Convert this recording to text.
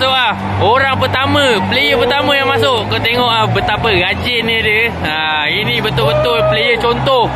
masuk ah. Orang pertama, player pertama yang masuk. Kau tengok ah betapa rajin ni dia. Ha, ini betul-betul player contoh.